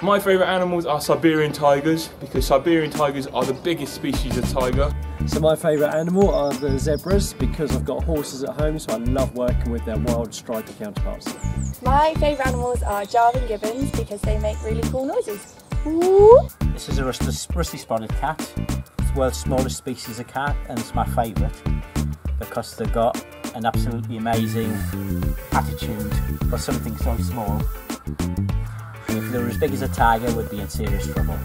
My favourite animals are Siberian tigers because Siberian tigers are the biggest species of tiger. So my favourite animal are the zebras because I've got horses at home so I love working with their wild striker counterparts. My favourite animals are Javan gibbons because they make really cool noises. Ooh. This is a rusty, rusty spotted cat. It's the world's smallest species of cat and it's my favourite because they've got an absolutely amazing attitude for something so small if they were as big as a tiger, would be in serious trouble.